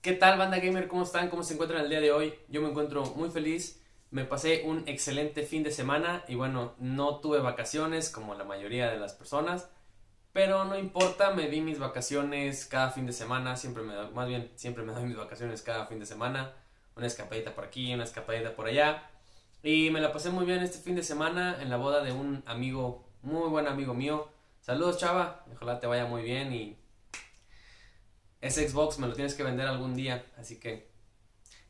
¿Qué tal, banda gamer? ¿Cómo están? ¿Cómo se encuentran el día de hoy? Yo me encuentro muy feliz. Me pasé un excelente fin de semana y bueno, no tuve vacaciones como la mayoría de las personas, pero no importa, me di mis vacaciones cada fin de semana, siempre me doy, más bien, siempre me doy mis vacaciones cada fin de semana, una escapadita por aquí, una escapadita por allá. Y me la pasé muy bien este fin de semana en la boda de un amigo, muy buen amigo mío. Saludos, chava, ojalá te vaya muy bien y ese Xbox me lo tienes que vender algún día, así que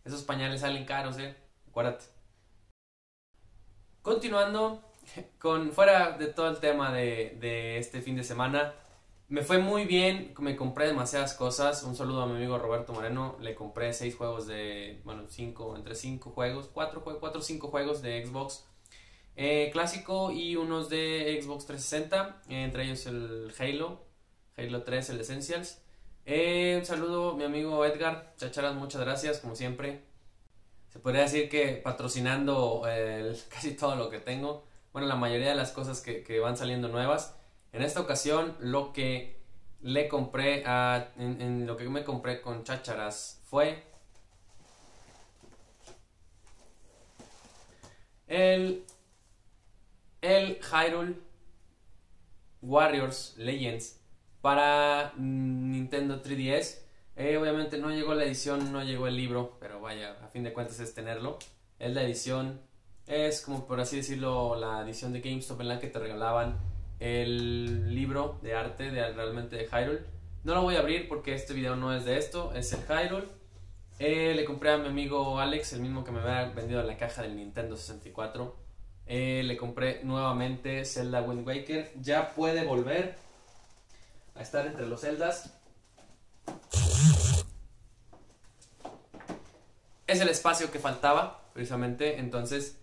esos pañales salen caros, eh, acuérdate. Continuando con fuera de todo el tema de, este fin de semana, me fue muy bien, me compré demasiadas cosas. Un saludo a mi amigo Roberto Moreno. Le compré seis juegos de, bueno, cinco, entre cinco juegos, cuatro, cuatro cinco juegos de Xbox eh, clásico y unos de Xbox 360, entre ellos el Halo, Halo 3, el Essentials. Eh, un saludo, mi amigo Edgar. Chacharas, muchas gracias, como siempre. Se podría decir que patrocinando casi todo lo que tengo. Bueno, la mayoría de las cosas que, que van saliendo nuevas. En esta ocasión, lo que le compré a. En, lo que me compré con Chacharas fue. El. El Hyrule Warriors Legends para Nintendo 3DS. Eh, obviamente no llegó la edición, no llegó el libro, pero vaya, a fin de cuentas es tenerlo. Es la edición, es como por así decirlo, la edición de GameStop en la que te regalaban el libro de arte de realmente de Hyrule. No lo voy a abrir porque este video no es de esto, es el Hyrule. Eh, le compré a mi amigo Alex, el mismo que me había vendido la caja del Nintendo 64. Eh, le compré nuevamente Zelda Wind Waker. Ya puede volver a estar entre los celdas. Es el espacio que faltaba, precisamente. Entonces,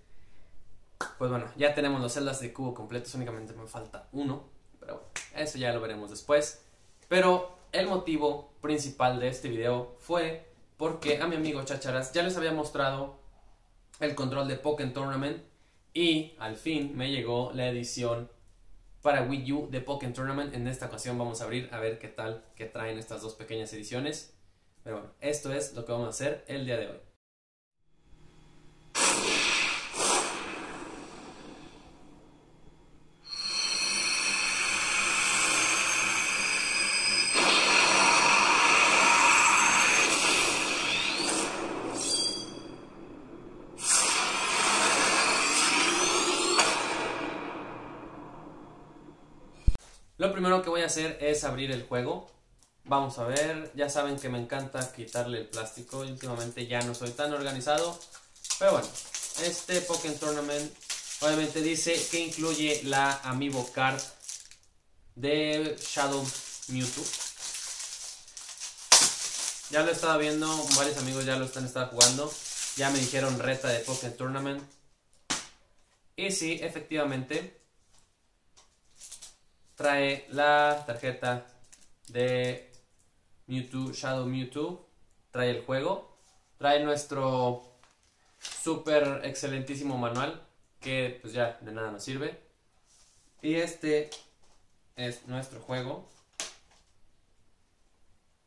pues bueno, ya tenemos los celdas de cubo completos. Únicamente me falta uno. Pero bueno, eso ya lo veremos después. Pero el motivo principal de este video fue porque a mi amigo Chacharas ya les había mostrado el control de Pokémon Tournament y al fin me llegó la edición para Wii U de Pokémon Tournament. En esta ocasión vamos a abrir a ver qué tal que traen estas dos pequeñas ediciones. Pero bueno, esto es lo que vamos a hacer el día de hoy. Lo primero que voy a hacer es abrir el juego. Vamos a ver, ya saben que me encanta quitarle el plástico últimamente ya no soy tan organizado. Pero bueno, este Pokémon Tournament obviamente dice que incluye la Amiibo Card de Shadow Mewtwo. Ya lo he estado viendo, varios amigos ya lo están jugando. Ya me dijeron reta de Pokémon Tournament. Y sí, efectivamente, trae la tarjeta de Mewtwo, Shadow Mewtwo, trae el juego, trae nuestro super excelentísimo manual que pues ya de nada nos sirve. Y este es nuestro juego.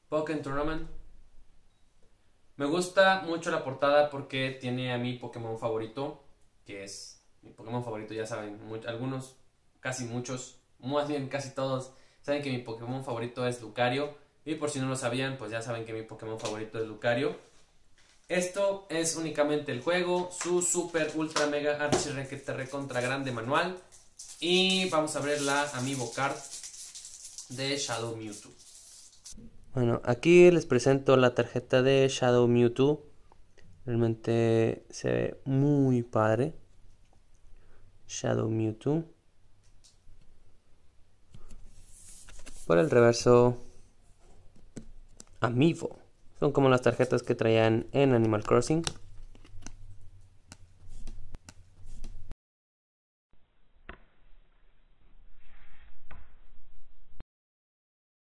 Pokémon Tournament. Me gusta mucho la portada porque tiene a mi Pokémon favorito, que es mi Pokémon favorito, ya saben, algunos, casi muchos más bien casi todos saben que mi Pokémon favorito es Lucario. Y por si no lo sabían, pues ya saben que mi Pokémon favorito es Lucario. Esto es únicamente el juego, su super ultra mega archi requete recontra grande manual. Y vamos a ver la Amiibo Card de Shadow Mewtwo. Bueno, aquí les presento la tarjeta de Shadow Mewtwo. Realmente se ve muy padre. Shadow Mewtwo. Por el reverso, Amiibo. Son como las tarjetas que traían en Animal Crossing.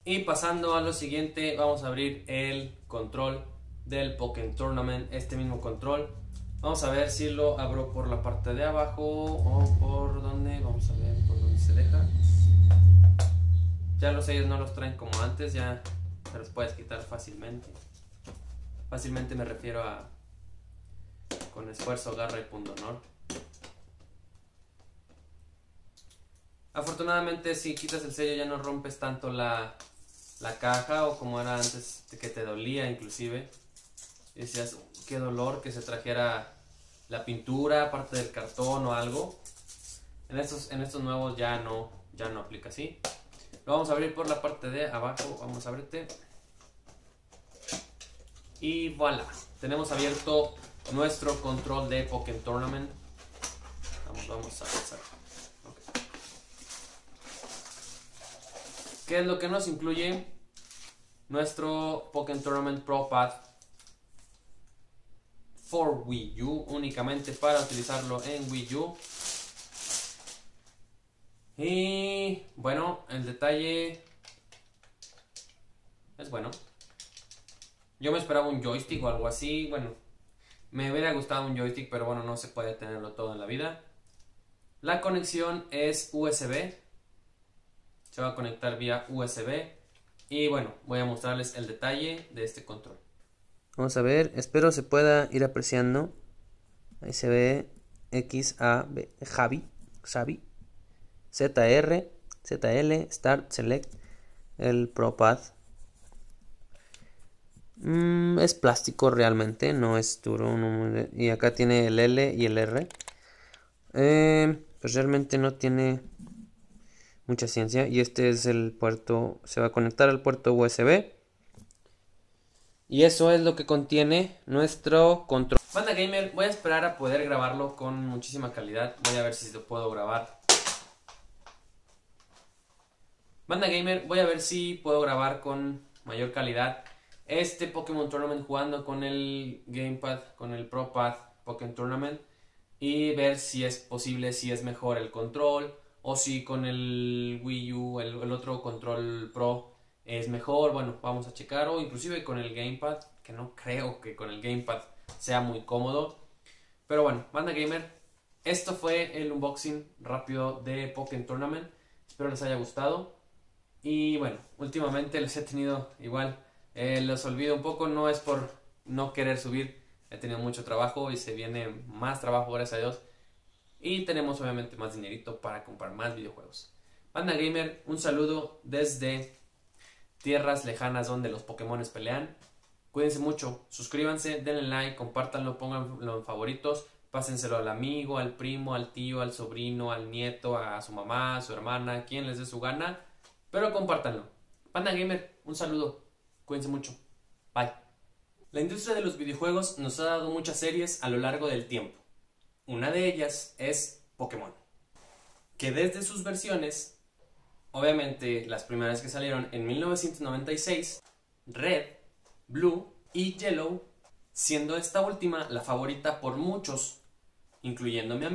Y pasando a lo siguiente, vamos a abrir el control del Pokémon Tournament, este mismo control. Vamos a ver si lo abro por la parte de abajo o por donde, vamos a ver por dónde se deja. Ya los sellos no los traen como antes, ya se los puedes quitar fácilmente. Fácilmente me refiero a con esfuerzo, garra y punto honor. Afortunadamente si quitas el sello ya no rompes tanto la, la caja o como era antes que te dolía inclusive. decías, qué dolor que se trajera la pintura, parte del cartón o algo. En estos, en estos nuevos ya no, ya no aplica así. Lo vamos a abrir por la parte de abajo. Vamos a abrirte. Y voilà. Tenemos abierto nuestro control de Pokémon Tournament. Vamos, vamos a empezar. ¿Qué es lo que nos incluye? Nuestro Pokémon Tournament Pro Pad for Wii U, únicamente para utilizarlo en Wii U. Y bueno, el detalle es bueno. Yo me esperaba un joystick o algo así. Bueno, me hubiera gustado un joystick, pero bueno, no se puede tenerlo todo en la vida. La conexión es USB. Se va a conectar vía USB. Y bueno, voy a mostrarles el detalle de este control. Vamos a ver, espero se pueda ir apreciando. Ahí se ve X, A, B, Javi, ZR, ZL, Start, Select, el ProPad. Mm, es plástico realmente, no es duro. y acá tiene el L y el R. Eh, pues realmente no tiene mucha ciencia. Y este es el puerto, se va a conectar al puerto USB. Y eso es lo que contiene nuestro control. Banda Gamer, voy a esperar a poder grabarlo con muchísima calidad. Voy a ver si lo puedo grabar. Banda Gamer, voy a ver si puedo grabar con mayor calidad este Pokémon Tournament jugando con el Gamepad, con el Pro Pad Pokémon Tournament y ver si es posible, si es mejor el control o si con el Wii U, el, otro control Pro es mejor, bueno, vamos a checar o inclusive con el gamepad, que no creo que con el gamepad sea muy cómodo. Pero bueno, banda gamer, esto fue el unboxing rápido de Pokémon Tournament. Espero les haya gustado. Y bueno, últimamente les he tenido igual, eh, los olvido un poco, no es por no querer subir, he tenido mucho trabajo y se viene más trabajo, gracias a Dios. Y tenemos obviamente más dinerito para comprar más videojuegos. Banda Gamer, un saludo desde tierras lejanas donde los Pokémon pelean. Cuídense mucho, suscríbanse, denle like, compártanlo, pónganlo en favoritos, pásenselo al amigo, al primo, al tío, al sobrino, al nieto, a su mamá, a su hermana, quien les dé su gana, pero compártanlo. Panda Gamer, un saludo, cuídense mucho, bye. La industria de los videojuegos nos ha dado muchas series a lo largo del tiempo. Una de ellas es Pokémon, que desde sus versiones Obviamente, las primeras que salieron en 1996, Red, Blue y Yellow, siendo esta última la favorita por muchos, incluyéndome a mí.